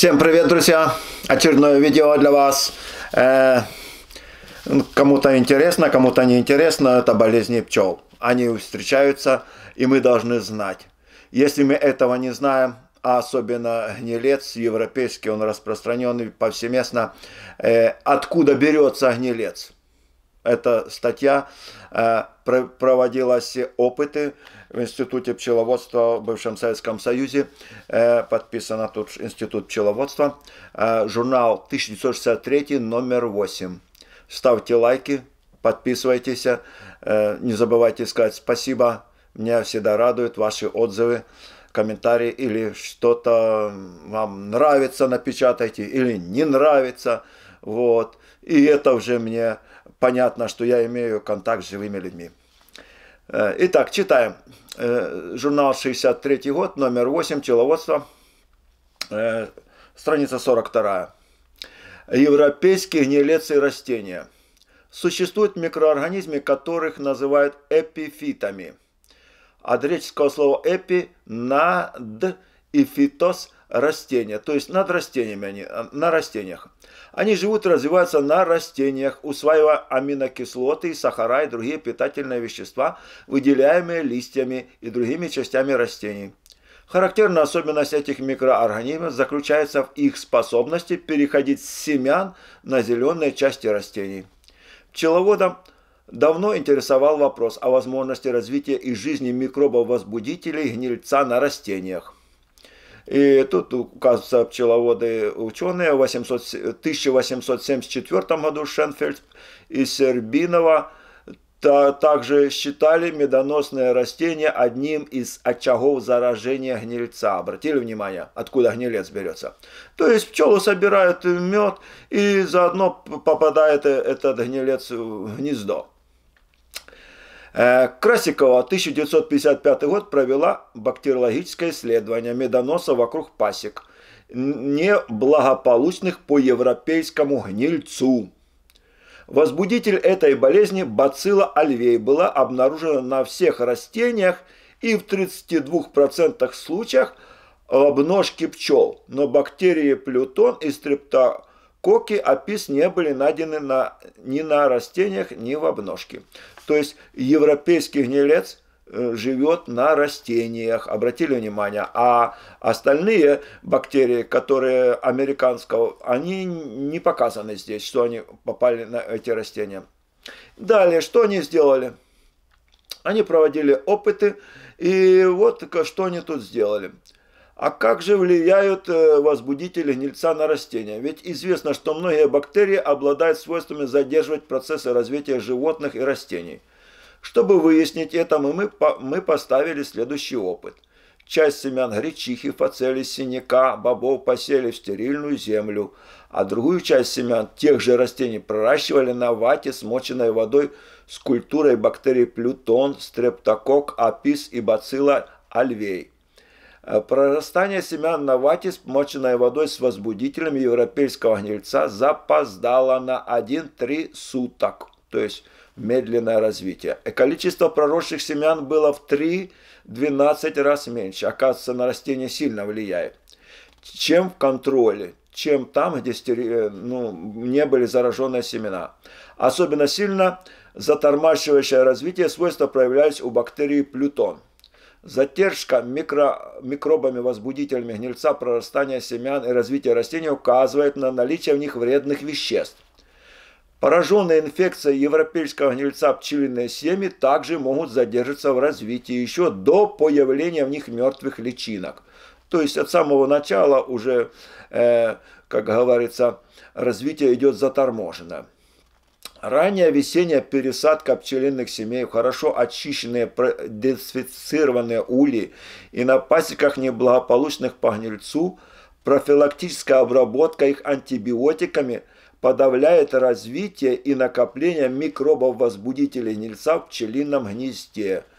Всем привет, друзья! Очередное видео для вас. Э, кому-то интересно, кому-то не интересно, это болезни пчел. Они встречаются, и мы должны знать. Если мы этого не знаем, а особенно гнилец европейский, он распространенный повсеместно, э, откуда берется гнилец? Эта статья э, проводилась опыты в Институте пчеловодства в бывшем Советском Союзе. Э, подписано тут Институт пчеловодства. Э, журнал 1963, номер 8. Ставьте лайки, подписывайтесь. Не забывайте сказать спасибо. Меня всегда радуют ваши отзывы комментарии или что-то вам нравится, напечатайте, или не нравится. Вот. И это уже мне понятно, что я имею контакт с живыми людьми. Э, итак, читаем. Э, журнал 63 год, номер 8, пчеловодство, э, страница 42. Европейские гнилец и растения. Существуют микроорганизмы, которых называют эпифитами. От греческого слова «эпи» – «над» и «фитос» – растения, то есть над растениями они, э, на растениях. Они живут и развиваются на растениях, усваивая аминокислоты, сахара и другие питательные вещества, выделяемые листьями и другими частями растений. Характерная особенность этих микроорганизмов заключается в их способности переходить с семян на зеленые части растений. Пчеловодам давно интересовал вопрос о возможности развития и жизни микробов-возбудителей гнильца на растениях. И тут указываются пчеловоды ученые в 1874 году Шенфельд и Сербинова также считали медоносное растение одним из очагов заражения гнильца. Обратили внимание, откуда гнилец берется? То есть пчелы собирают мед и заодно попадает этот гнилец в гнездо. Красикова 1955 год провела бактериологическое исследование медоноса вокруг пасек, неблагополучных по европейскому гнильцу. Возбудитель этой болезни бацилла альвей была обнаружена на всех растениях и в 32% случаях обножки пчел, но бактерии плютон и стрептококки Коки опис не были найдены на, ни на растениях, ни в обножке. То есть европейский гнилец э, живет на растениях, обратили внимание, а остальные бактерии, которые американского, они не показаны здесь, что они попали на эти растения. Далее, что они сделали? Они проводили опыты, и вот что они тут сделали – а как же влияют э, возбудители гнильца на растения? Ведь известно, что многие бактерии обладают свойствами задерживать процессы развития животных и растений. Чтобы выяснить это, мы, мы поставили следующий опыт. Часть семян гречихи, фацелий, синяка, бобов посели в стерильную землю, а другую часть семян тех же растений проращивали на вате, смоченной водой с культурой бактерий плютон, стрептокок, апис и бацилла альвей. Э, прорастание семян на вате, смоченной водой с возбудителем европейского гнильца, запоздало на 1-3 суток, то есть медленное развитие. И количество проросших семян было в 3-12 раз меньше. Оказывается, на растение сильно влияет. Чем в контроле, чем там, где стери... ну, не были зараженные семена. Особенно сильно затормаживающее развитие свойства проявлялись у бактерии плютон – Задержка микро, микробами-возбудителями гнильца прорастания семян и развития растений указывает на наличие в них вредных веществ. Пораженные инфекцией европейского гнильца пчелиные семьи также могут задержаться в развитии еще до появления в них мертвых личинок. То есть от самого начала уже, э, как говорится, развитие идет заторможено. Ранняя весенняя пересадка пчелиных семей, хорошо очищенные, дезинфицированные ули и на пасеках неблагополучных по гнильцу, профилактическая обработка их антибиотиками подавляет развитие и накопление микробов-возбудителей гнильца в пчелином гнезде –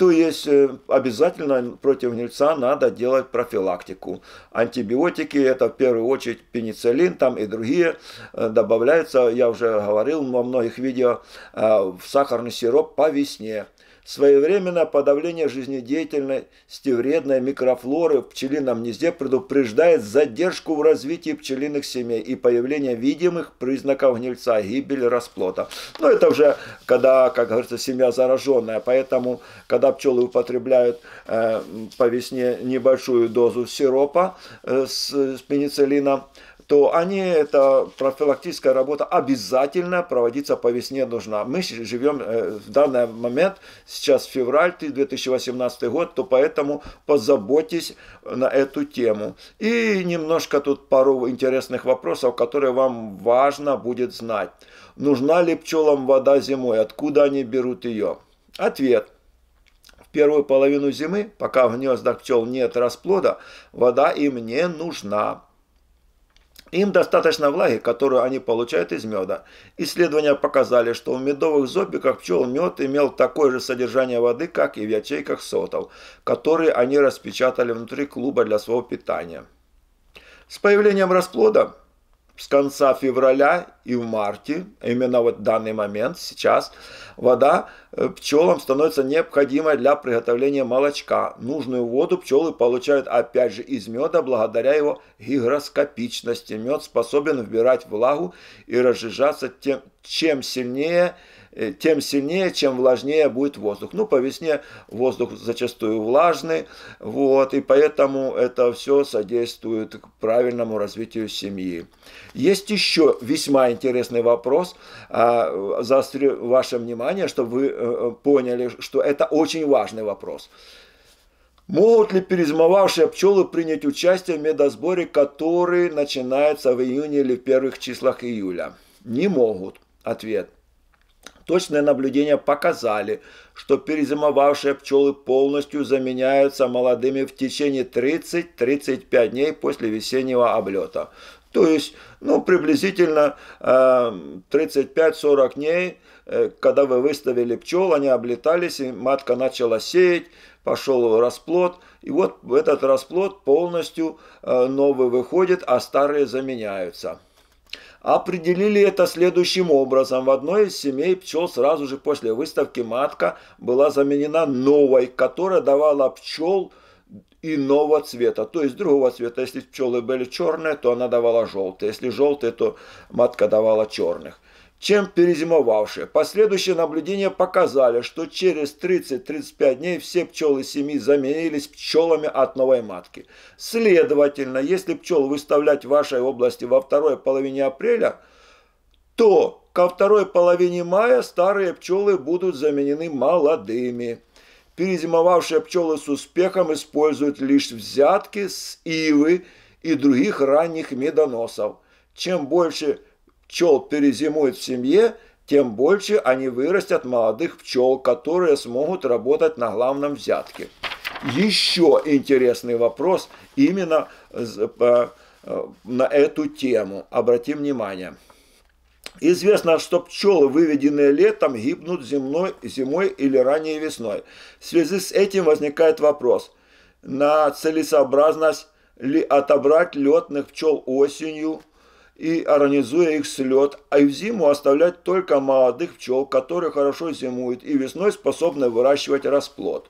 то есть э, обязательно против гнильца надо делать профилактику. Антибиотики это в первую очередь пенициллин, там и другие э, добавляются, я уже говорил во многих видео, э, в сахарный сироп по весне. Своевременное подавление жизнедеятельности вредной микрофлоры в пчелином гнезде предупреждает задержку в развитии пчелиных семей и появление видимых признаков гнильца, гибели расплода. Но это уже когда, как говорится, семья зараженная, поэтому, когда пчелы употребляют э, по весне небольшую дозу сиропа э, с, с пенициллином, то они, это профилактическая работа обязательно проводиться по весне нужна. Мы живем э, в данный момент, сейчас февраль 2018 год, то поэтому позаботьтесь на эту тему. И немножко тут пару интересных вопросов, которые вам важно будет знать. Нужна ли пчелам вода зимой? Откуда они берут ее? Ответ – первую половину зимы, пока в гнездах пчел нет расплода, вода им не нужна. Им достаточно влаги, которую они получают из меда. Исследования показали, что в медовых зобиках пчел мед имел такое же содержание воды, как и в ячейках сотов, которые они распечатали внутри клуба для своего питания. С появлением расплода с конца февраля и в марте, именно вот данный момент, сейчас, вода э, пчелам становится необходимой для приготовления молочка. Нужную воду пчелы получают опять же из меда благодаря его гигроскопичности. Мед способен вбирать влагу и разжижаться тем, чем сильнее тем сильнее, чем влажнее будет воздух. Ну, по весне воздух зачастую влажный, вот, и поэтому это все содействует к правильному развитию семьи. Есть еще весьма интересный вопрос, а, заострю ваше внимание, чтобы вы э, поняли, что это очень важный вопрос. Могут ли перезимовавшие пчелы принять участие в медосборе, который начинается в июне или в первых числах июля? Не могут. Ответ – Точные наблюдения показали, что перезимовавшие пчелы полностью заменяются молодыми в течение 30-35 дней после весеннего облета. То есть, ну, приблизительно э, 35-40 дней, э, когда вы выставили пчел, они облетались, и матка начала сеять, пошел расплод, и вот этот расплод полностью э, новый выходит, а старые заменяются. Определили это следующим образом. В одной из семей пчел сразу же после выставки матка была заменена новой, которая давала пчел иного цвета, то есть другого цвета. Если пчелы были черные, то она давала желтые. Если желтые, то матка давала черных чем перезимовавшие. Последующие наблюдения показали, что через 30-35 дней все пчелы семьи заменились пчелами от новой матки. Следовательно, если пчел выставлять в вашей области во второй половине апреля, то ко второй половине мая старые пчелы будут заменены молодыми. Перезимовавшие пчелы с успехом используют лишь взятки с ивы и других ранних медоносов. Чем больше пчел перезимуют в семье, тем больше они вырастят молодых пчел, которые смогут работать на главном взятке. Еще интересный вопрос именно э, на эту тему. Обратим внимание. Известно, что пчелы, выведенные летом, гибнут зимой, зимой или ранней весной. В связи с этим возникает вопрос, на целесообразность ли отобрать летных пчел осенью и организуя их слет, а в зиму оставлять только молодых пчел, которые хорошо зимуют и весной способны выращивать расплод.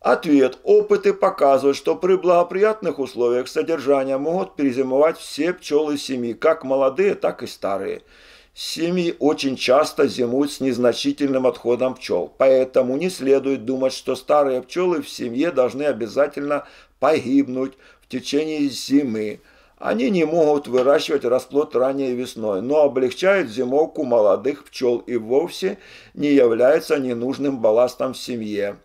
Ответ. Опыты показывают, что при благоприятных условиях содержания могут перезимовать все пчелы семьи, как молодые, так и старые. Семьи очень часто зимуют с незначительным отходом пчел, поэтому не следует думать, что старые пчелы в семье должны обязательно погибнуть в течение зимы. Они не могут выращивать расплод ранней весной, но облегчают зимовку молодых пчел и вовсе не являются ненужным балластом в семье.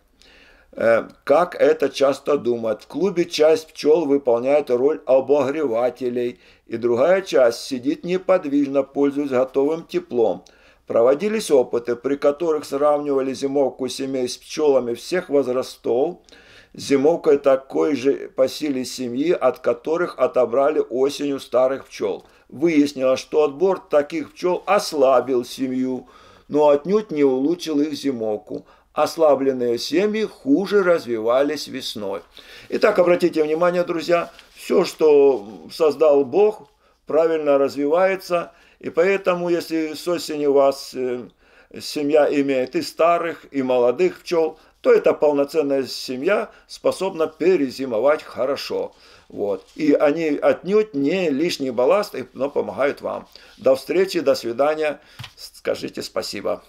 Э, как это часто думают, в клубе часть пчел выполняет роль обогревателей, и другая часть сидит неподвижно, пользуясь готовым теплом. Проводились опыты, при которых сравнивали зимовку семей с пчелами всех возрастов – зимовкой такой же по силе семьи, от которых отобрали осенью старых пчел. Выяснилось, что отбор таких пчел ослабил семью, но отнюдь не улучшил их зимовку. Ослабленные семьи хуже развивались весной. Итак, обратите внимание, друзья, все, что создал Бог, правильно развивается, и поэтому, если с осени у вас э, семья имеет и старых, и молодых пчел, то эта полноценная семья способна перезимовать хорошо. Вот. И они отнюдь не лишний балласт, но помогают вам. До встречи, до свидания. Скажите спасибо.